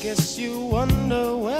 guess you wonder where